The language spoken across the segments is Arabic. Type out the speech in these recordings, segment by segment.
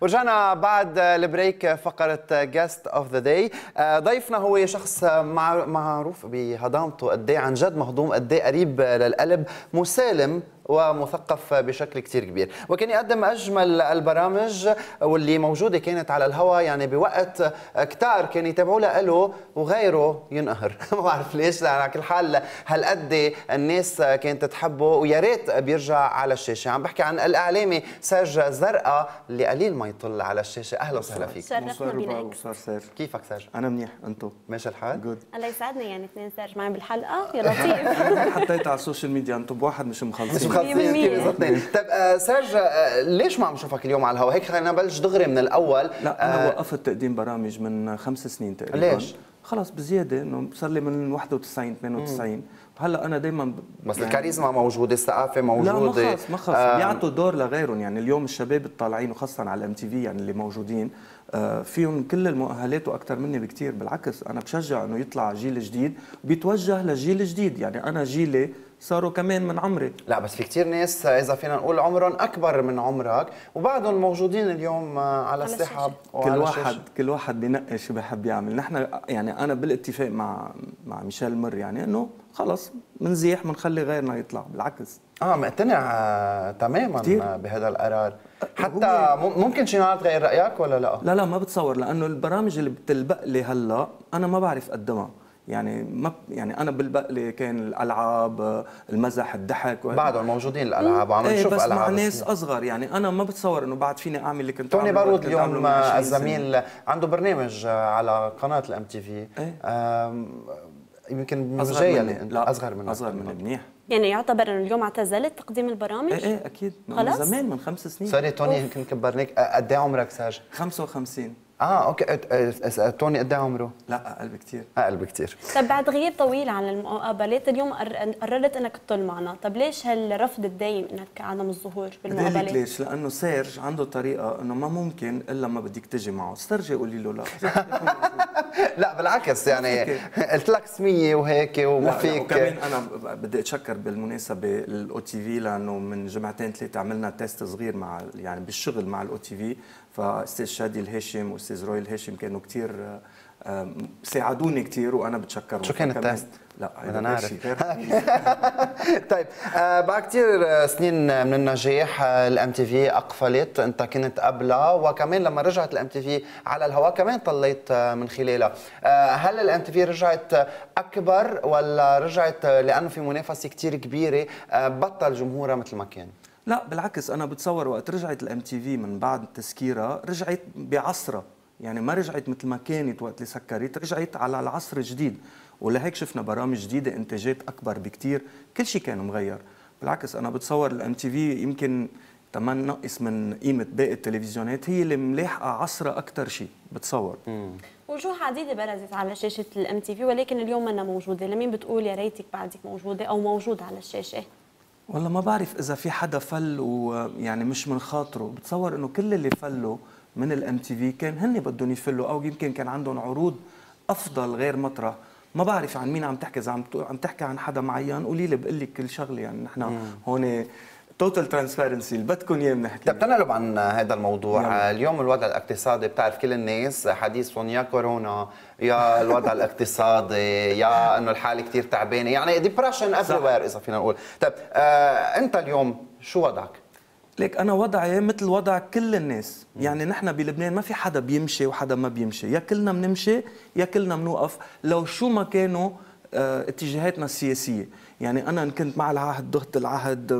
ورجعنا بعد ال break فقرة guest of the day ضيفنا هو شخص معروف بهضامته قد عن جد مهضوم قد قريب للقلب مسالم ومثقف بشكل كتير كبير. وكان يقدم أجمل البرامج واللي موجودة كانت على الهواء يعني بوقت كتار كان يتابعوا له وغيره ينقهر. ما بعرف ليش على كل حال هالقد الناس كانت تحبه ويا ريت بيرجع على الشاشة. عم بحكي عن الإعلامي سيرج زرقا اللي قليل ما يطل على الشاشة. أهلا وسهلا فيك. شرفنا بيك سيرج كيفك سيرج؟ أنا منيح. أنتو؟ ماشي الحال؟ good الله يسعدنا يعني اثنين سيرج معي بالحلقة. يا لطيف حطيت على ال social media أنتو بواحد مش مش مخلصين. مية كيف بالضبط طيب آه، سيرج آه، ليش ما عم نشوفك اليوم على الهواء؟ هيك خلينا نبلش دغري من الأول. لا أنا آه، وقفت تقديم برامج من خمس سنين تقريبا. ليش؟ خلص بزيادة إنه صار لي من 91 92 وهلا أنا دايما بس الكاريزما موجودة الثقافة لا ما موجودة. خلص ما آه، بيعطوا دور لغيرهم. يعني اليوم الشباب الطالعين وخاصة على ال MTV يعني اللي موجودين فيهم كل المؤهلات وأكثر مني بكثير بالعكس أنا بشجع إنه يطلع جيل جديد بيتوجه لجيل جديد. يعني أنا جيلي صاروا كمان من عمري لا بس في كتير ناس إذا فينا نقول عمرهم أكبر من عمرك وبعدهم موجودين اليوم آه، على الساحة كل الشاشة. واحد كل واحد بينقي شو بحب يعمل. نحن يعني أنا بالاتفاق مع مع ميشيل مر يعني إنه خلص بنزيح بنخلي غيرنا يطلع. بالعكس. آه مقتنع آه، تماما كتير. بهذا القرار. حتى مم- ممكن شي نهار تغير رأيك ولا لا؟ لا لا ما بتصور لأنه البرامج اللي بتلبق لي هلأ أنا ما بعرف اقدمها يعني ما يعني أنا بالبق لي كان الألعاب المزح الضحك. بعدهم موجودين الألعاب وعم إيه نشوف بس ألعاب مع ناس أصغر. يعني أنا ما بتصور إنه بعد فيني أعمل اللي كنت توني بارود اليوم من 20 سنة. الزميل عنده برنامج على قناة الام تي في إيه. يمكن جاي لا؟ أصغر منك. أصغر مني منيح. يعني يعتبر إنه اليوم اعتزلت تقديم البرامج؟ إيه إيه أكيد. من خلاص؟ زمان من خمس سنين. sorry توني يمكن كبرناك. قد إيه عمرك سيرج؟ 55 آه أوكي. توني قد إيه عمره؟ لا أقل بكثير أقل بكثير طب بعد غياب طويل عن المقابلات اليوم قر- قررت إنك تطل معنا. طب ليش هالرفض الدايم إنك عدم الظهور بالمقابلات ليش؟ لأنه سيرج عنده طريقة إنه ما ممكن إلا ما بدك تجي معه، استرجي قولي له لا. لا بالعكس يعني. قلت لك سمية وهيك وما لا، لا، فيك. وكمان أنا بدي أتشكر بالمناسبة ال OTV لأنه من جمعتين ثلاثة عملنا test صغير مع يعني بالشغل مع ال OTV. فأستاذ شادي الهاشم واستاذ روي الهاشم كانوا كثير ساعدوني كثير وأنا بتشكرهم. شو كان ال test؟ لا بدنا هذا نعرف. طيب آه بعد كثير سنين من النجاح ال MTV أقفلت. أنت كنت قبلها وكمان لما رجعت ال MTV على الهواء كمان طليت آه، من خلالها. آه هل ال MTV رجعت أكبر ولا رجعت آه، لأنه في منافسة كثير كبيرة آه بطل جمهورها مثل ما كان؟ لا بالعكس أنا بتصور وقت رجعت الام تي في من بعد تسكيرها رجعت بعصرها يعني ما رجعت مثل ما كانت وقت اللي سكرت رجعت على العصر الجديد. ولهيك شفنا برامج جديدة إنتاجات أكبر بكتير. كل شيء كان مغير. بالعكس أنا بتصور ال MTV يمكن تمن نقص من قيمة باقي التلفزيونات هي اللي ملاحقة عصرها أكثر شيء بتصور. وجوه عديدة برزت على شاشة ال MTV ولكن اليوم منا موجودة. لمين بتقول يا ريتك بعدك موجودة أو موجوده على الشاشة؟ والله ما بعرف إذا في حدا فل ويعني مش من خاطره بتصور إنه كل اللي فلوا من ال MTV كان هن بدهم يفلوا أو يمكن كان عندهم عروض أفضل غير مطرح ما بعرف عن مين عم تحكي إذا عم عم تحكي عن حدا معين قولي لي بقول لك كل شغلة. يعني نحن هون total transparency اللي بدكم إياه بنحكي. طب تنقلب عن هذا الموضوع. يلا. اليوم الوضع الاقتصادي بتعرف كل الناس حديثهم يا كورونا يا الوضع الاقتصادي يا إنه الحالة كثير تعبانة. يعني depression افري إذا فينا نقول. طيب آه أنت اليوم شو وضعك؟ ليك أنا وضعي مثل وضع كل الناس. يعني نحن بلبنان ما في حدا بيمشي وحدا ما بيمشي. يا كلنا بنمشي يا كلنا بنوقف. لو شو ما كانوا آه، اتجاهاتنا السياسية. يعني أنا إن كنت مع العهد ضد العهد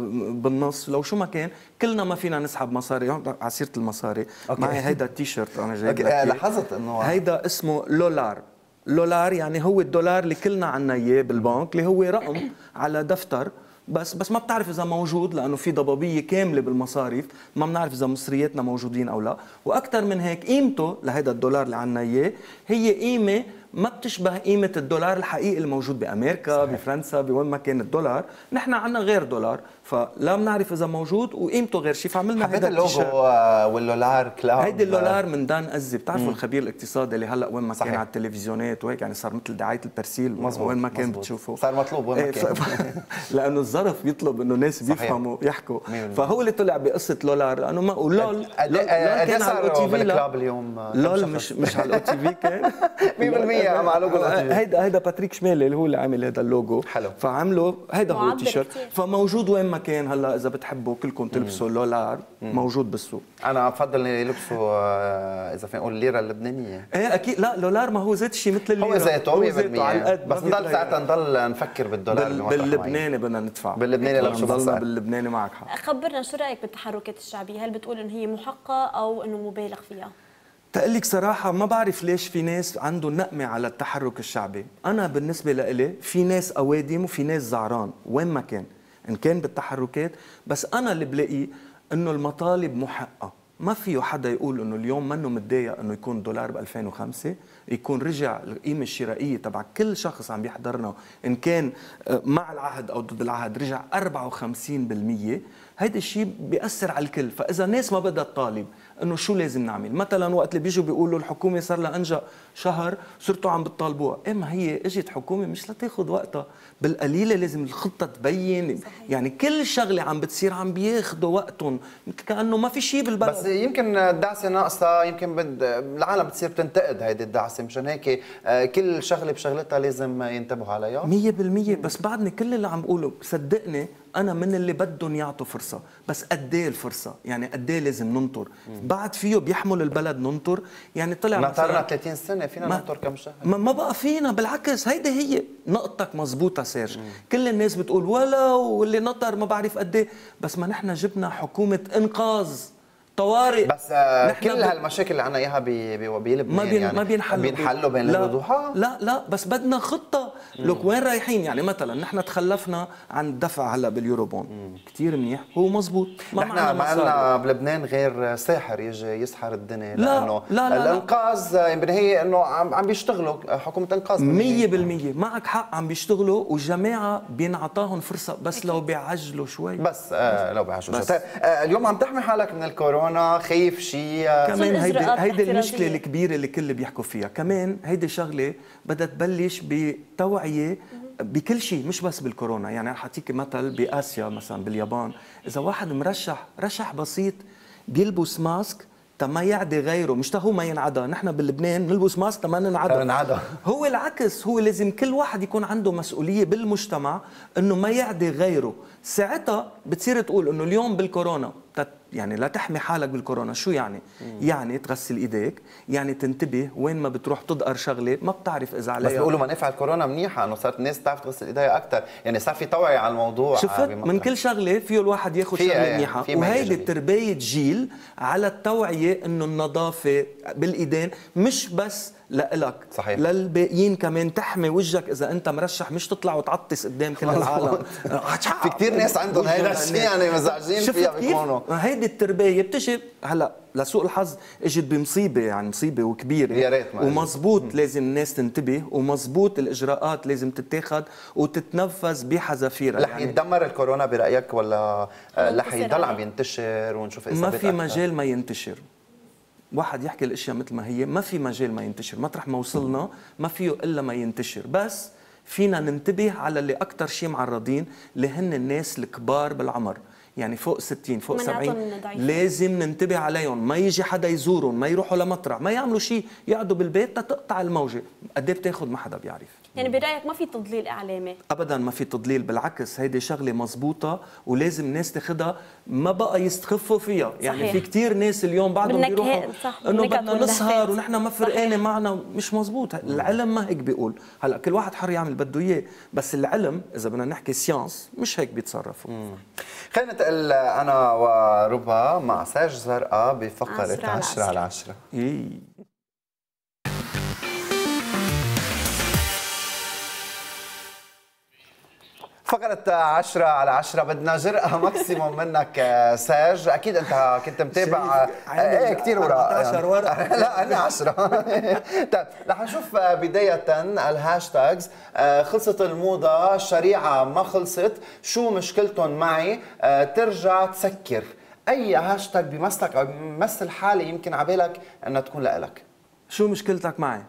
بالنص لو شو ما كان كلنا ما فينا نسحب مصاري. هون على سيرة المصاري. أوكي. معي هيدا التيشيرت أنا جايب أوكي،. لاحظت إنه- هيدا اسمه لولار. لولار يعني هو الدولار اللي كلنا عنا إياه بالبنك اللي هو رقم على دفتر بس بس ما بتعرف إذا موجود لأنه في ضبابية كاملة بالمصاريف ما بنعرف إذا مصرياتنا موجودين أو لا. وأكثر من هيك قيمته لهيدا الدولار اللي عنا إياه هي قيمة ما بتشبه قيمة الدولار الحقيقي الموجود بأمريكا صحيح. بفرنسا بوين ما كان الدولار. نحن عندنا غير دولار. فلا بنعرف إذا موجود وقيمته غير شيء فعملنا حبيت اللوجو آه، والدولار كلاود هيدي اللولار من دان أزي. بتعرفوا الخبير الاقتصادي اللي هلأ وين ما صحيح. كان على التلفزيونات وهيك يعني صار مثل دعاية البرسيل. مزبوط. وين ما كان مزبوط. بتشوفه. صار مطلوب وين ما إيه، كان. لأنه الظرف بيطلب إنه الناس بيفهموا يحكوا. فهو اللي طلع بقصة لولار لأنه ما ولول لول كان على الأو تي في اليوم لول مش مش على ال OTV كان. 100% مع لوجو هيدا هيدا باتريك شمالي اللي هو اللي عامل هذا اللوجو. حلو. فعمله هيدا هو التيشيرت. فموجود وين ما كان هلا إذا بتحبوا كلكم تلبسوا لولار موجود بالسوق. أنا بفضل يلبسوا آه، إذا فينا نقول الليره اللبنانية. إيه أكيد. لا لولار ما هو زيت شيء مثل الليرة. هو ذاته هو ذاته على القد بس نضل ساعتها نضل نفكر بالدولار بال باللبناني بدنا ندفع. باللبناني لو نضلنا باللبناني معك حق. خبرنا شو رأيك بالتحركات الشعبية؟ هل بتقول إنه هي محقة أو إنه مبالغ فيها؟ تقلك صراحة ما بعرف ليش في ناس عندهم نقمة على التحرك الشعبي. أنا بالنسبة لإلي في ناس أوادم وفي ناس زعران وين ما كان. إن كان بالتحركات بس أنا اللي بلاقيه إنه المطالب محقة. ما فيه حدا يقول إنه اليوم منه متضايق إنه يكون دولار ب 2005 يكون رجع القيمة الشرائية تبع كل شخص عم بيحضرنا إن كان آه، مع العهد أو ضد العهد رجع 54% هيدا الشيء بيأثر على الكل. فإذا الناس ما بدها تطالب إنه شو لازم نعمل؟ مثلا وقت اللي بيجوا بيقولوا الحكومة صار لها أنجا شهر صرتوا عم بتطالبوها. إيه ما هي إجت حكومة مش لتاخذ وقتها. بالقليلة لازم الخطة تبين. صحيح. يعني كل شغلة عم بتصير عم بياخذوا وقتهم. كأنه ما في شيء بالبلد. بس يمكن الدعسة ناقصة. يمكن بد... العالم بتصير تنتقد هيدي الدعسة. مشان هيك آه، كل شغلة بشغلتها لازم ينتبهوا عليها. 100% بس بعدني كل اللي عم بقوله صدقني أنا من اللي بدهم يعطوا فرصة. بس قد إيه الفرصة؟ يعني قد إيه لازم ننطر؟ بعد فيه بيحمل البلد ننطر. يعني طلع نطرنا 30 سنة فينا ننطر كم شهر؟ ما, ما بقى فينا بالعكس هيدي هي نقطتك مزبوطة سيرج. كل الناس بتقول ولو واللي نطر ما بعرف قد إيه. بس ما نحن جبنا حكومة إنقاذ. طوارئ. بس كل. هالمشاكل اللي عنا إياها بلبنان ما بين يعني ما بينحلوا. بينحلوا بين لا الوضوحة لا لا بس بدنا خطة. لك وين رايحين؟ يعني مثلا نحن تخلفنا عن الدفع هلأ باليوروبون. كثير منيح. هو مزبوط. ما نحن ما لنا بلبنان غير ساحر. يجي يسحر الدنيا لا لأنه لا لا الإنقاذ يعني بالنهاية إنه عم عم بيشتغلوا. حكومة إنقاذ 100% معك حق عم بيشتغلوا وجماعة بينعطاهم فرصة. بس لو بيعجلوا شوي. بس آه لو بيعجلوا شوي. آه اليوم عم تحمي حالك من الكورونا. كورونا خايف شيء كمان هيدي هيدي المشكلة الكبيرة اللي الكل بيحكوا فيها. كمان هيدي شغلة بدها تبلش بتوعية بكل شيء مش بس بالكورونا. يعني رح اعطيك مثل بآسيا مثلا باليابان. إذا واحد مرشح رشح بسيط بيلبس ماسك ما يعدي غيره. مش هو ما ينعدى. نحن بلبنان نلبس ماسك ما ننعدى. ننعدى. هو العكس. هو لازم كل واحد يكون عنده مسؤولية بالمجتمع إنه ما يعدي غيره. ساعتها بتصير تقول إنه اليوم بالكورونا يعني لا تحمي حالك بالكورونا. شو يعني؟ مم. يعني تغسل ايديك يعني تنتبه وين ما بتروح تدقر شغلة ما بتعرف إذا عليها. بس بيقولوا منافع الكورونا منيحه إنه صارت الناس تعرف تغسل إيديها أكثر يعني صار في توعية على الموضوع شفت؟ من كل شغلة فيه الواحد ياخذ شغلة منيحة. وهيدي تربية جيل على التوعية إنه النظافة بالإيدين مش بس لإلك. صحيح. للباقيين كمان تحمي وجهك إذا أنت مرشح مش تطلع وتعطس قدام كل العالم. في كثير ناس عندهم هيدا الشيء يعني مزعجين فيها بيكونوا هيدي التربيه بتجي هلا لسوء الحظ إجت بمصيبة يعني مصيبة وكبيرة. يا ريت ومزبوط لازم الناس تنتبه ومزبوط الإجراءات لازم تتاخذ وتتنفذ بحذافيرها. رح يعني يتدمر الكورونا برأيك ولا رح يضل عم ينتشر ونشوف ما في مجال ما ينتشر. واحد يحكي الأشياء مثل ما هي ما في مجال ما ينتشر مطرح ما وصلنا ما فيه إلا ما ينتشر. بس فينا ننتبه على اللي أكثر شيء معرضين اللي هن الناس الكبار بالعمر. يعني فوق 60 فوق 70 لازم ننتبه عليهم. ما يجي حدا يزورهم ما يروحوا لمطرح ما يعملوا شيء يقعدوا بالبيت تقطع الموجة. قد إيه بتاخذ ما حدا بيعرف. يعني برايك ما في تضليل إعلامي. ابدا ما في تضليل بالعكس هيدي شغلة مزبوطة ولازم الناس تاخذها ما بقى يستخفوا فيها. يعني صحيح. في كثير ناس اليوم بعدهم بيروحوا إنه بدنا نسهر ونحن ما فرقانة معنا مش مزبوط. العلم ما هيك بيقول. هلأ كل واحد حر يعمل بده إياه بس العلم إذا بدنا نحكي سيانس مش هيك بيتصرفوا. خلينا نتقل أنا وربا مع ساج زرقاء بفقرة 10 على 10 إيه. فقرة عشرة على عشرة بدنا جرأة ماكسيموم منك آه، ساج. أكيد أنت كنت متابع إيه كثير وراء 14 ورقة. لا أنا عشرة. طيب رح نشوف آه، بداية الهاشتاجز. آه، خلصت الموضة الشريعة ما خلصت. شو مشكلتهم معي؟ آه، ترجع تسكر. أي هاشتاج بيمثلك أو بيمثل حالة يمكن عبالك أنها تكون لإلك. شو مشكلتك معي؟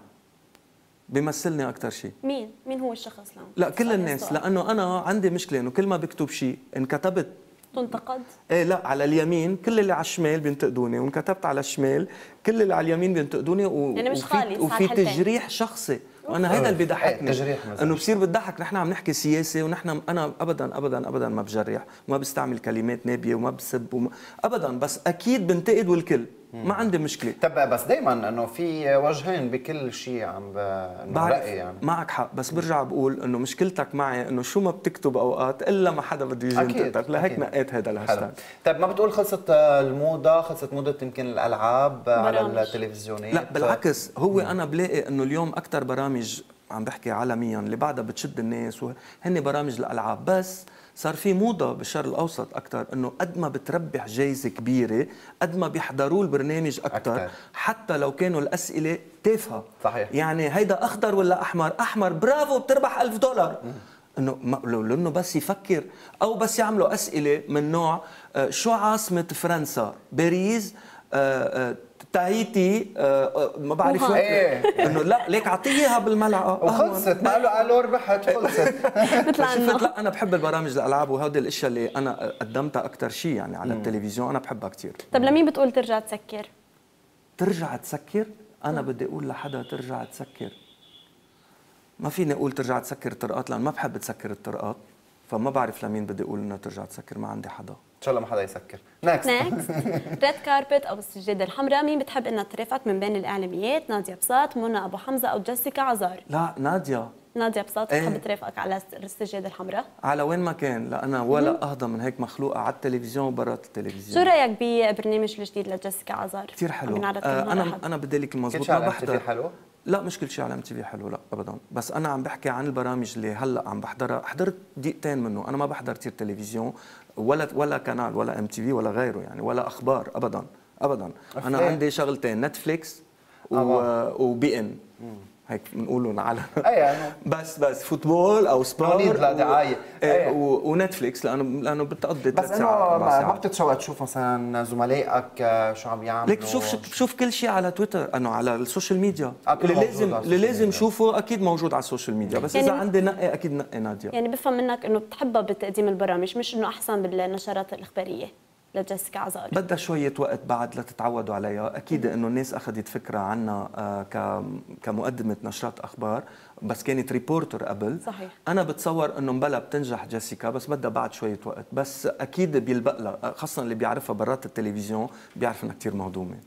بيمثلني أكثر شيء مين؟ مين هو الشخص لهم لا كل الناس. السؤال. لأنه أنا عندي مشكلة إنه كل ما بكتب شيء ان كتبت تنتقد؟ إيه لا على اليمين كل اللي على الشمال بينتقدوني وان كتبت على الشمال كل اللي على اليمين بينتقدوني و... يعني مش وفي, خالص، على وفي الحالتين. تجريح شخصي. وأنا هيدا اللي بيضحكني. إيه، تجريح مزاج. إنه بصير بتضحك نحن عم نحكي سياسة ونحن أنا ابدا ابدا ابدا ما بجرح وما بستعمل كلمات نابية وما بسب وما ابدا بس أكيد بنتقد والكل. ما عندي مشكلة. طب بس دائما إنه في وجهين بكل شيء عم ب... رأي يعني. معك حق. بس برجع بقول إنه مشكلتك معي إنه شو ما بتكتب أوقات إلا ما حدا بده يجي ينتقدك لهيك. نقيت هذا الهاشتاج. طيب ما بتقول خلصت الموضة خلصت موضة يمكن الألعاب على برامج. التلفزيونات. لا بالعكس. هو أنا بلاقي إنه اليوم أكثر برامج عم بحكي عالميا اللي بعدها بتشد الناس وهن برامج الألعاب. بس صار في موضة بالشرق الأوسط أكثر إنه قد ما بتربح جايزة كبيرة قد ما بيحضروا البرنامج أكثر. حتى لو كانوا الأسئلة تافهة. صحيح. يعني هيدا أخضر ولا أحمر؟ أحمر برافو بتربح ألف دولار. إنه لو لأنه بس يفكر أو بس يعملوا أسئلة من نوع آه، شو عاصمة فرنسا؟ باريس آه، آه، آه، آه، ما بعرف شو. إيه. إنه لا ليك أعطيها بالملعقه وخلصت ما قالوا قالوا ربحت خلصت. شفت لا أنا بحب البرامج الألعاب وهذه الأشياء اللي أنا قدمتها أكثر شيء يعني على التلفزيون أنا بحبها كثير طب لمين بتقول ترجع تسكر؟ ترجع تسكر؟ أنا بدي أقول لحدا ترجع تسكر. ما فيني أقول ترجع تسكر الطرقات لأن ما بحب تسكر الطرقات. فما بعرف لمين بدي أقول إنه ترجع تسكر ما عندي حدا. إن شاء الله ما حدا يسكر. next next red carpet أو السجادة الحمراء مين بتحب إنها ترافقك من بين الإعلاميات؟ نادية بساط، منى أبو حمزة أو جيسيكا عزار؟ لا ناديا نادية بساط إيه. بتحب ترافقك على السجادة الحمراء؟ على وين ما كان لا أنا ولا أهضم من هيك مخلوقة على التلفزيون وبرات شو التلفزيون رأيك ببرنامج الجديد لجيسيكا عزار؟ كثير حلو. آه أنا. أنا بدي لك المضبوط ما بحضر. حلو. لا مش كل شيء على MTV حلو لا ابدا. بس أنا عم بحكي عن البرامج اللي هلأ عم بحضرها. حضرت دقيقتين منه. أنا ما بحضر كثير تلفزيون ولا ولا قناه ولا MTV ولا غيره يعني ولا أخبار ابدا ابدا. أنا. عندي شغلتين نتفليكس و... و beIN. هيك بنقولهم على أي يعني بس بس football أو sport لا دعاية. إيه،. و... ونتفليكس لأنه لأنه بتقضي بس إنه أربع ما. بتتشوق تشوف مثلا زملائك آه، شو عم يعملوا ليك بشوف بشوف كل شيء على تويتر انه على ال social media آه، اللي لازم اللي لازم. شوفه أكيد موجود على ال social media بس يعني إذا عندي نقي أكيد نقي ناديا يعني بفهم منك إنه بتحبها بتقديم البرامج مش إنه أحسن بالنشرات الإخبارية لجيسيكا عزار بدها شوية وقت بعد لتتعودوا عليها، أكيد إنه الناس أخذت فكرة عنا آه، ك كمقدمة نشرات أخبار، بس كانت reporter قبل. صحيح. أنا بتصور إنه مبلا بتنجح جيسيكا بس بدها بعد شوية وقت، بس أكيد بيلبق لها، خاصة اللي بيعرفها برات التلفزيون بيعرف إنها كثير مهضومة.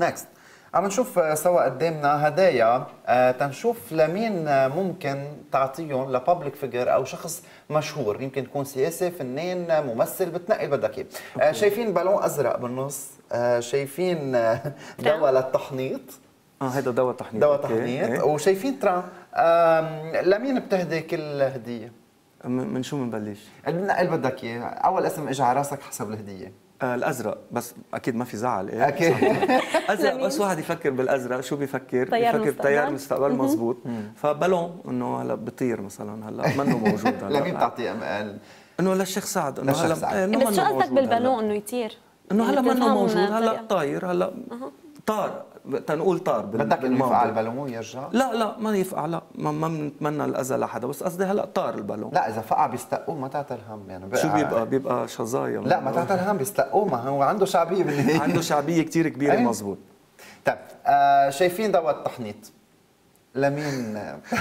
next عم نشوف آه، سوا قدامنا هدايا. آه، تنشوف لمين آه، ممكن تعطيهم ل public figure أو شخص مشهور. يمكن تكون سياسي فنان ممثل بتنقي اللي بدك إياه. شايفين بالون أزرق بالنص. شايفين دواء للتحنيط. آه هيدا دواء تحنيط. دواء. تحنيط. إيه. وشايفين ترامب. لمين بتهدي كل هدية؟ من من شو بنبلش؟ بنقي اللي بدك إياه. أول اسم اجى على راسك حسب الهدية. آه الأزرق. بس أكيد ما في زعل إيه؟ أكيد. أزرق؟ بس واحد يفكر بالأزرق. شو بيفكر؟ طيار بيفكر مستقبل. بتيار مستقبل مزبوط فبالون إنه هلا بطير مثلا. هلا منه موجود هلا. لمين بتعطيه أم- إنه للشيخ سعد. إنه للشيخ هلا بس منه شو قصدك موجود هلا. بالبالون إنه يطير؟ إنه يعني هلا منه بتفهم موجود. هلا. طاير. هلا طار. تنقول طار بدك إنه. يفقع البالون ويرجع؟ لا لا ما يفقع لا ما ما بنتمنى الاذى لحدا. بس قصدي هلأ طار البالون. لا إذا فقع بيستقوه ما تعطي الهم يعني شو بيبقى؟ بيبقى شظايا. لا ما تعطي الهم بيستقوه ما هو عنده شعبية بالنهاية. عنده شعبية كثير كبيرة أي. مزبوط طيب آه شايفين دواء التحنيط لمين؟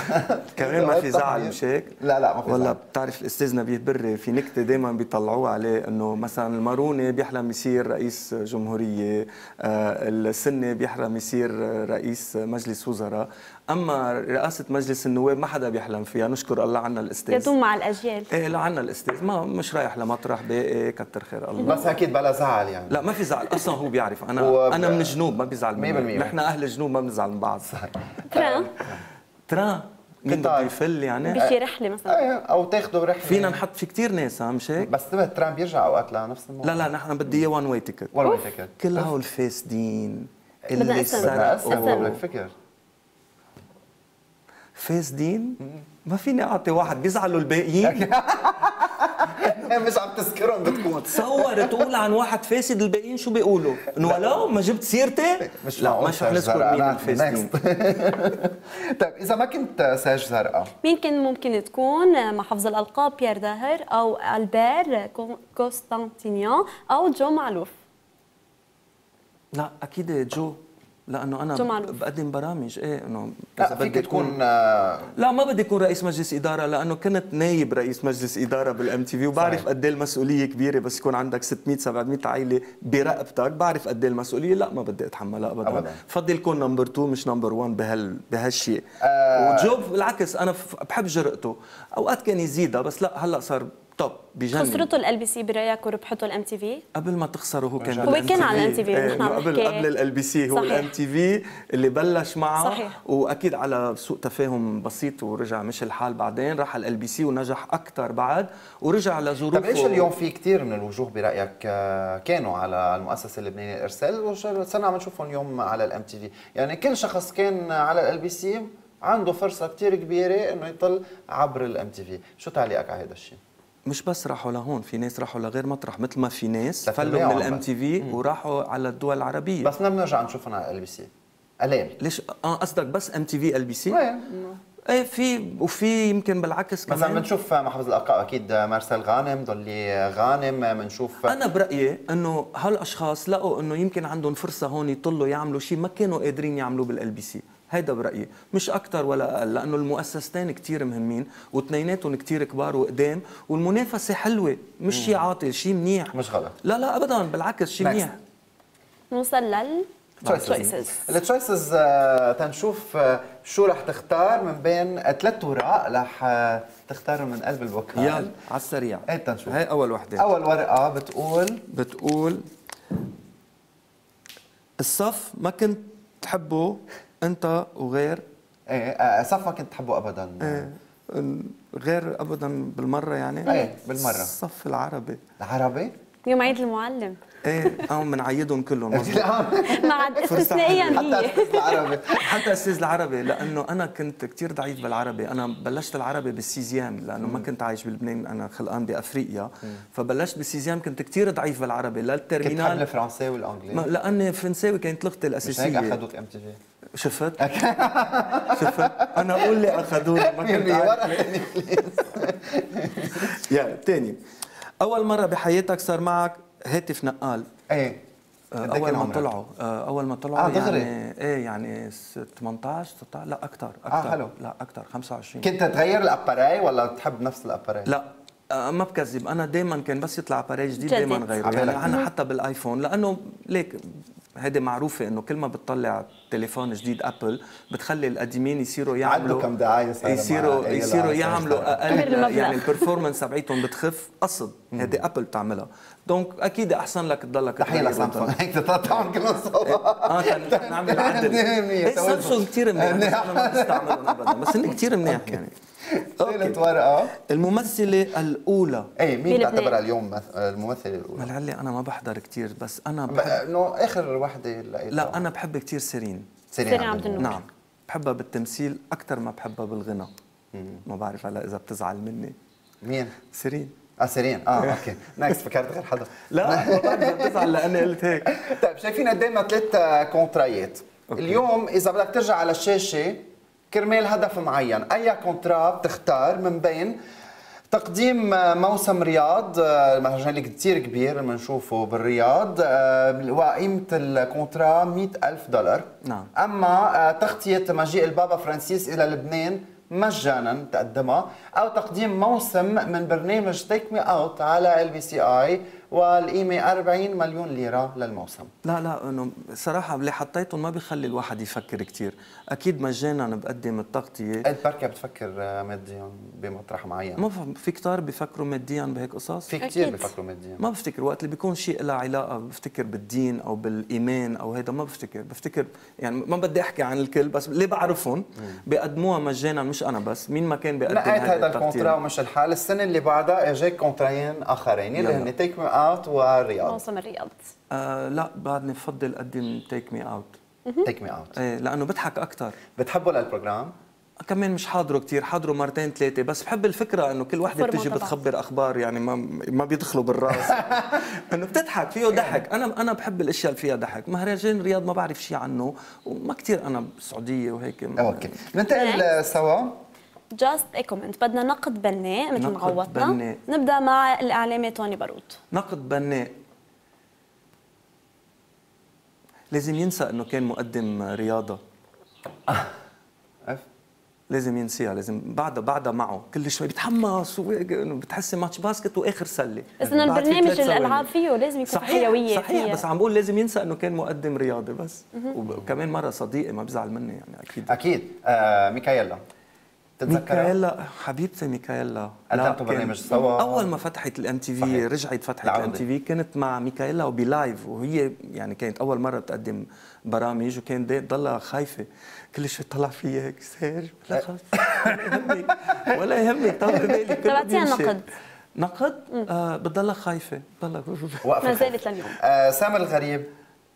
كمان ما في زعل مش هيك؟ لا لا ما في زعل. بتعرف الاستاذ نبيه بري في نكتة دائما بيطلعوها عليه إنه مثلا الماروني بيحلم يصير رئيس جمهورية، آه السني بيحلم يصير رئيس مجلس وزراء، أما رئاسة مجلس النواب ما حدا بيحلم فيها نشكر الله عنا الأستاذ. يدوم مع الأجيال. إيه لعنا الأستاذ. ما مش رايح لمطرح باقي كتر خير الله. بس أكيد بلا زعل يعني. لا ما في زعل. أصلا هو بيعرف. أنا أنا من الجنوب ما بيزعل مني. 100% نحن أهل الجنوب ما بنزعل من بعض. ترى تران مين. بده يفل يعني؟ بشي رحلة مثلا. إيه أو تاخذوا رحلة. فينا نحط في كتير ناس مش هيك؟ بس انتبه ترامب يرجع أوقات لنفس الموضوع. لا لا نحن بدي إياه one way ticket ولا ticket كل هول فاسدين بدنا اللي. سرقوا. فكر. فاسدين؟ ما فيني أعطي واحد بيزعلوا الباقيين. مش عم تذكرهم بتكون. تصور تقول عن واحد فاسد الباقيين شو بيقولوا؟ إنه ولو ما جبت سيرتي؟ مش لا مش رح نذكر. مين الفاسدين. طيب إذا ما كنت سيرج زرقا. مين كان ممكن تكون مع حفظ الألقاب؟ بيير داهر أو ألبير كو- كوستانتينيان أو جو معلوف؟ لا أكيد جو. لأنه أنا معروف. بقدم برامج إيه إنه لا بدي فيك تكون آه، لا ما بدي أكون رئيس مجلس إدارة لأنه كنت نايب رئيس مجلس إدارة بال MTV وبعرف. قد إيه المسؤولية كبيرة بس يكون عندك 600 700 عائله برقبتك بعرف قد إيه المسؤولية لا ما بدي أتحملها ابدا, أبداً. بفضل يكون number 2 مش number 1 بهال بهالشيء آه. وجو بالعكس أنا بحب جرأته أوقات كان يزيدها بس لا هلأ صار top بجنن. خسرته ال LBC برايك وربحته الام تي في قبل ما تخسروا هو كان هو. كان على الMTV إيه، ونحن عم قبل نحكي. قبل LBC هو. ال MTV اللي بلش معه. صحيح. وأكيد على سوء تفاهم بسيط ورجع مش الحال بعدين راح على LBC ونجح أكثر بعد ورجع لظروفه. طيب ليش اليوم في كثير من الوجوه برأيك؟ آه، كانوا على المؤسسة اللبنانية للارسال وصرنا عم نشوفهم اليوم على ال MTV يعني كل شخص كان على LBC عنده فرصة كثير كبيرة إنه يطل عبر ال MTV شو تعليقك على هذا الشيء؟ مش بس راحوا لهون في ناس راحوا لغير مطرح مثل ما في ناس فلوا من ال MTV وراحوا على الدول العربية. بس بدنا بنرجع نشوفهم على LBC. قليل ليش؟ آه قصدك بس ام تي في إل بي سي. إيه في وفي يمكن بالعكس مثلا كمان. بنشوف محافظ الارقام أكيد مارسيل غانم ضلي غانم بنشوف أنا برأيي إنه هالأشخاص لقوا إنه يمكن عندهم فرصة هون يطلوا يعملوا شيء ما كانوا قادرين يعملوه بال LBC. هيدا برأيي. مش أكثر ولا أقل لأنه المؤسستين كثير مهمين واثنيناتهم كثير كبار وقدام والمنافسة حلوة. مش شيء عاطل شيء منيح. مش غلط. لا لا ابدا بالعكس شيء. منيح. نوصل لل choices. ال choices تنشوف آه، شو رح تختار من بين ثلاث اوراق رح آه، تختار من قلب ال bocal يلا على السريع. هي تنشوف. هاي أول وحدة. أول ورقة بتقول بتقول الصف ما كنت تحبه. أنت وغير إيه آه، صف ما كنت تحبه ابدا. إيه، غير ابدا بالمرة يعني؟ إيه، بالمرة. الصف العربي. العربي؟ يوم عيد المعلم. إيه آه بنعيدهم كلهم. ما عاد استثنائيا حتى هي. الأستاذ العربي. حتى أستاذ العربي لأنه أنا كنت كتير ضعيف بالعربي. أنا بلشت العربي بالسيزيام لأنه ما كنت عايش بلبنان أنا خلقان بأفريقيا. فبلشت بالسيزيام كنت كتير ضعيف بالعربي. كنت للترمينال. الفرنسي ما- والانجليزي لأني فرنساوي كانت لغتي مش هيك الأساسية. أخذوك إم تي في شفت شفت أنا أقول لي أخذوني ما كنت يا تاني أول مرة بحياتك صار معك هاتف نقال إيه آه، إيه أول ما؟ طلعوا آه، أول ما طلعوا آه، دغري. يعني إيه يعني س- 18 16 لا أكثر آه، أكثر حلو. لا أكثر 25 كنت تغير ال appareil ولا تحب نفس ال appareil؟ لا آه، ما بكذب أنا دائما كان بس يطلع appareil جديد. دائما غيره. يعني أنا حتى بال iPhone لأنه ليك هيدي معروفة إنه كل ما بتطلع تليفون جديد Apple بتخلي القديمين يصيروا يعملوا كم دعاية صار يصيروا يصيروا يعملوا أقل. يعني ال performance تبعيتهم بتخف قصد. هيدي Apple بتعملها. donc أكيد أحسن لك تضلك تحيه لسامسونج هيك تطلعهم كلهم سوا آه كان نعمل عدل. سامسونج كثير منيح. بس أنا ما بستعملهم ابدا. بس هن كثير منيح يعني. ثالث OK. ورقة. الممثلة الأولى. إيه مين. تعتبرها اليوم مث- الممثلة الأولى؟ لعلي أنا ما بحضر كثير بس أنا بحب إنه آخر وحدة لقيتها لا أنا بحب كثير سيرين. سيرين عبد النور. نعم. بحبها بالتمثيل أكثر ما بحبها بالغنى. ما بعرف هلا إذا بتزعل مني. مين؟ سيرين. آه سيرين. آه OK. Next فكرت غير حدا. لا ما بعرف إذا بتزعل لأني قلت هيك. طيب شايفين قدامنا ثلاث contrat ات. اليوم إذا بدك ترجع على الشاشة كرمال هدف معين أي contrat بتختار من بين تقديم موسم رياض المهرجان اللي كثير كبير بنشوفه بالرياض آه، وقيمة ال contrat 100 ألف دولار نعم. أما آه، تغطية مجيء البابا فرانسيس إلى لبنان مجانا تقدمها أو تقديم موسم من برنامج Take Me Out على LBCI والقيمه 40 مليون ليرة للموسم. لا لا إنه صراحة اللي حطيتهم ما بيخلي الواحد يفكر كثير أكيد مجانا بقدم التغطية. قد بركة بتفكر ماديا بمطرح معين. ما في كتار بيفكروا ماديا بهيك قصص؟ في كثير. بيفكروا ماديا. ما بفتكر وقت اللي بيكون شيء له علاقة بفتكر بالدين أو بالإيمان أو هيدا ما بفتكر. بفتكر يعني ما بدي أحكي عن الكل بس اللي بعرفهم بيقدموها مجانا مش أنا بس. مين ما كان بيقدم هذا. ال contrat ومش الحال. السنة اللي بعدها اجاك contrat ين آخرين. اللي. هن Take out والرياض موسم الرياض. آه لا بعدني بفضل اقدم Take Me Out Take Me Out إيه لأنه بضحك أكثر بتحبوا لل program كمان مش حاضره كثير حاضره مرتين ثلاثة بس بحب الفكرة إنه كل وحده بتيجي. بتخبر أخبار يعني ما ما بيدخلوا بالراس. إنه بتضحك فيه ضحك. أنا أنا بحب الأشياء اللي فيها ضحك. مهرجان رياض ما بعرف شيء عنه وما كثير أنا بالسعوديه وهيك. okay. ننتقل سوا. just a comment بدنا نقد بناء مثل ما عودنا بناء. نبدأ مع الاعلامي توني باروت نقد بناء لازم ينسى إنه كان مقدم رياضة. لازم ينسيها لازم بعدها بعدها معه. كل شوي بيتحمس وبتحسي match basket وآخر سلة. بس انه البرنامج. الإلعاب فيه لازم يكون صحيح حيوية صحيح فيها. بس عم بقول لازم ينسى إنه كان مقدم رياضي بس. وكمان مرة صديقي ما بيزعل مني يعني أكيد. أكيد. آه ميكايلا. تتذكرها؟ ميكايلا حبيبتي ميكايلا قدمتوا برنامج سوا. أول ما فتحت ال MTV. رجعت فتحت. ال MTV كنت مع ميكايلا وب live وهي يعني كانت أول مرة بتقدم برامج وكانت تضلها خايفة كل شوي تطلع فيها هيك سير لا خلص ولا يهمك ولا يهمك طول بالي بيمشي. نقد. نقد آه بتضلها خايفة بتضلها ما. زالت لليوم آه سامر الغريب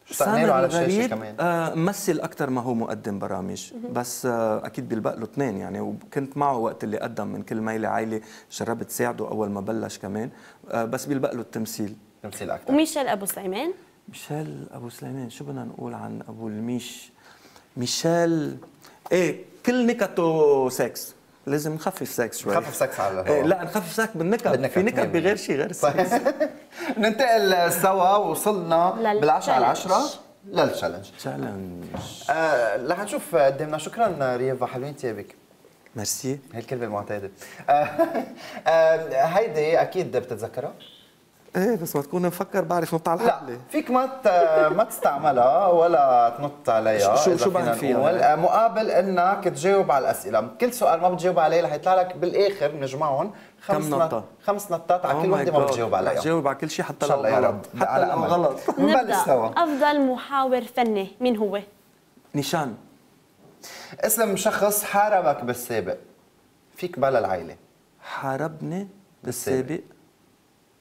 اشتقنا له على الشاشة الغريب كمان. آه مثل أكثر ما هو مقدم برامج. بس آه أكيد بيلبق له اثنين يعني. وكنت معه وقت اللي قدم من كل ميلة عائلة جربت ساعده أول ما بلش كمان. آه بس بيلبق له التمثيل. تمثيل أكثر وميشيل أبو سليمان؟ ميشيل أبو سليمان شو بدنا نقول عن أبو الميش؟ ميشيل إيه كل نكته سكس. لازم نخفف سكس شوي نخفف سكس على الهواء. إيه لا نخفف سكس بالنكت بالنكت، في بالمية. بغير شيء غير السكس طيب ننتقل سوا وصلنا لل challenge. بالعشرة على العشرة لل challenge. challenge. آه رح نشوف قدامنا. شكرا ريفا حلوين تيابك. ميرسي. هي الكلمة المعتادة. آه آه هيدي أكيد بتتذكرها؟ إيه بس ما تكون مفكر بعرف نط على لا الحبلة فيك ما ت- ما تستعملها ولا تنط عليها شو- شو بعمل فيها؟ آه، مقابل إنك تجاوب على الأسئلة. كل سؤال ما بتجاوب عليه رح يطلع لك بالآخر نجمعهم خمس كم نطة؟ خمس نطات على Oh كل وحدة ما. بتجاوب عليها. رح جاوب على كل شيء حتى لو غلط. حتى لو. غلط. نبلش سوا. أفضل محاور فني. مين هو؟ نيشان. اسم شخص حاربك بالسابق. فيك بلا العائلة. حاربني بالسابق.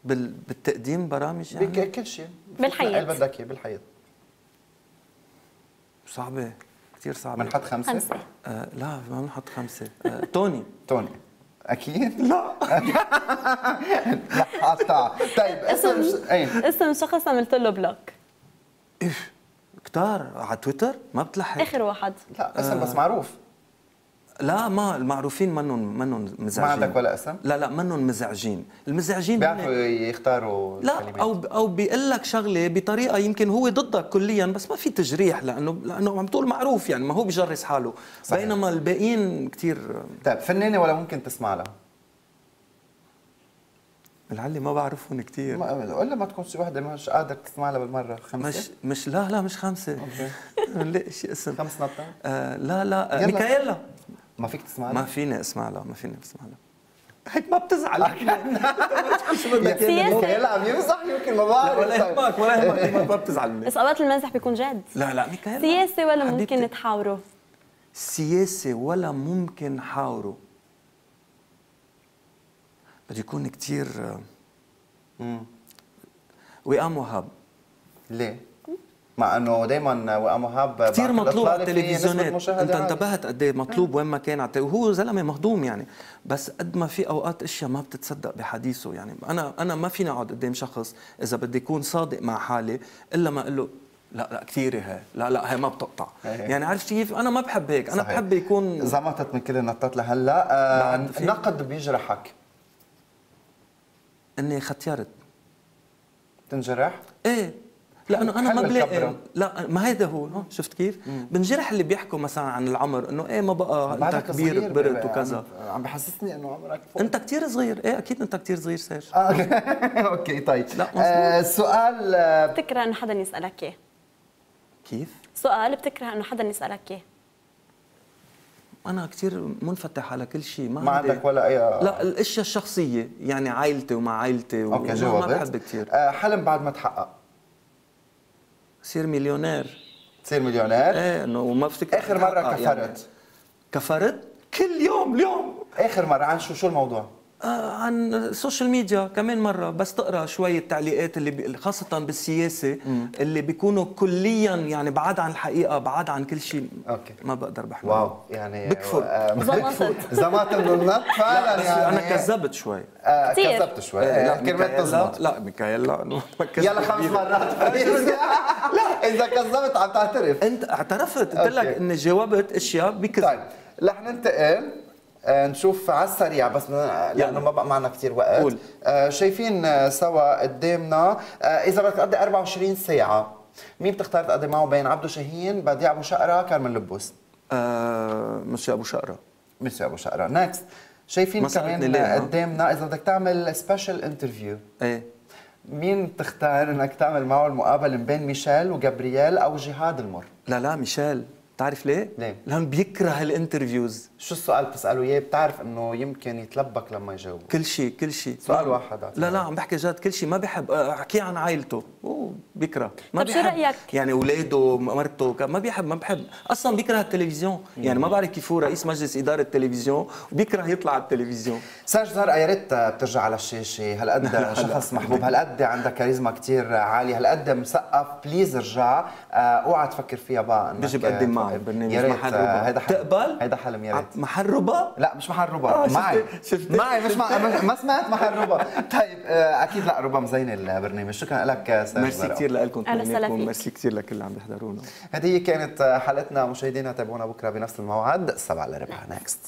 بال... بالتقديم برامج يعني؟ بك كل شيء. بالحياة. اللي بدك إياه بالحياة. صعبة كثير صعبة. بنحط خمسة؟ خمسة. آه لا ما بنحط خمسة. آه توني. توني. أكيد؟ لا. لا قطع طيب اسم اسم إيه اسم شخص عملت له block. كتار. على تويتر؟ ما بتلحق. آخر واحد. لا اسم بس معروف. لا ما المعروفين منهم منهم مزعجين. ما عندك ولا اسم؟ لا لا منهم مزعجين. المزعجين بيعرفوا يختاروا لا الكلمات. أو أو بيقول لك شغلة بطريقة يمكن هو ضدك كليا بس ما في تجريح لأنه لأنه عم تقول معروف يعني ما هو بيجرس حاله. صحيح. بينما الباقيين كثير طيب فنانة ولا ممكن تسمع لها؟ العلي ما بعرفهم كثير ما ولا ما تكون شي وحدة مش قادر تسمع لها بالمرة. خمسة؟ مش مش لا لا مش خمسة. لا شيء اسم؟ خمس نطات؟ آه لا لا يلا. ميكايلا. ما فيك تسمع ما لها فيني أسمع لها ما فيني أسمع لها هيك ما بتزعل شو بدك سياسة. إياه؟ لا عم يمزح يمكن ما لا بعرف ولا طيب. يهمك ولا يهمك دايما ما بتزعل مني بس أوقات المزح بيكون جد لا لا ميكايلا سياسي ولا. ممكن تحاوروا سياسي ولا ممكن حاوره بده يكون كثير. وئام وهاب ليه؟ مع إنه دائما وئام وهاب كثير مطلوب على التلفزيونات. أنت. انتبهت قد إيه مطلوب وين ما كان على وهو زلمة مهضوم يعني. بس قد ما في أوقات أشياء ما بتتصدق بحديثه يعني. أنا أنا ما فيني أقعد قدام شخص إذا بدي اكون صادق مع حالي إلا ما أقول له لا لا كثيره هي. لا لا هي ما بتقطع. إيه. يعني عرفت كيف؟ أنا ما بحب هيك. أنا صحيح. بحب يكون زمطت من كل النطات لهلأ آه نقد بيجرحك. إني ختيرت تنجرح؟ إيه. لأنه أنا ما بلاقي. لا ما هيدا هو شفت كيف؟ بنجرح اللي بيحكوا مثلا عن العمر إنه إيه ما بقى أنت كبير كبرت بقى. وكذا. عم- بحسسني إنه عمرك فوق. أنت كتير صغير. إيه أكيد أنت كتير صغير سير. آه، أوكي. طيب. لا، مظبوط. آه، سؤال آه، بتكره إنه حدا يسألك اياه كيف؟ سؤال بتكره إنه حدا يسألك اياه أنا كتير منفتح على كل شيء ما, ما عندك ولا اي لا الأشياء الشخصية يعني عائلتي ومع عائلتي okay جاوبت ما بحب كثير آه، حلم بعد ما تحقق. صير مليونير. تصير مليونير؟ إيه إنه وما بفتكر آخر مرة أحقق يعني. كفرت. كفرت كل يوم اليوم. آخر مرة. عن شو شو الموضوع؟ آه عن ال social media كمان مرة بس تقرأ شوية تعليقات اللي بي... خاصة بالسياسة اللي بيكونوا كليا يعني بعاد عن الحقيقة بعاد عن كل شيء okay. ما بقدر بحمل wow يعني بكفر. آه، زمطت. زمطت من النط فعلا يعني أنا كذبت شوي آه،. كذبت شوي إيه، آه، كرمال ميكايلا- تزبط لا ميكايلا يلا خمس. مرات لا إذا كذبت عم تعترف أنت اعترفت قلت لك. إني جاوبت أشياء بكذب طيب رح ننتقل آه، نشوف على السريع بس لأنه ما بقى معنا كثير وقت. قول. آه، شايفين آه، سوا قدامنا. آه، إذا بدك تقضي 24 ساعة مين بتختار تقضي معه بين عبدو شاهين بديع أبو شقرة كارمن لبوس؟ آه أبو شقرة. ميرسي أبو شقرة. next شايفين كمان؟ قدامنا إذا بدك تعمل special interview إيه. مين بتختار إنك تعمل معه المقابلة بين ميشيل وجابرييل أو جهاد المر؟ لا لا ميشيل. بتعرف ليه؟ ليه؟ لأنه بيكره ال interviews. شو السؤال بتسأله؟ اياه بتعرف إنه يمكن يتلبك لما يجاوب كل شيء كل شيء. سؤال واحد لا لا عم بحكي جد كل شيء. ما بحب أحكي عن عائلته. أوه بيكره. ما طب شو بيحب. رأيك؟ يعني اولاده مرته ما بيحب ما بحب. أصلا بيكره التلفزيون. يعني ما بعرف كيف هو رئيس مجلس إدارة التلفزيون وبيكره يطلع على التلفزيون. ساج زهر يا ريت بترجع على الشاشة. هالقد شخص محبوب. هالقد عندك كاريزما كتير عالية. هالقد مثقف. please ارجع. آه، اوعى تفكر فيها بقى بيجي بقدم معي توقف. برنامج محل ربا هيدا حلم تقبل؟ هيدا حلم يا ريت. محل ربا لا مش محل ربا آه، شفت- معي. شفت- معي مش مع ما سمعت محل ربا طيب آه، أكيد لا ربا مزينه البرنامج. شكرا لك آه، ساج ميرسي. كثير لكم. ميرسي كثير لكل اللي عم يحضرونا هذه كانت حلقتنا. مشاهدينا تابعونا بكرة بنفس الموعد 7 إلا ربع. next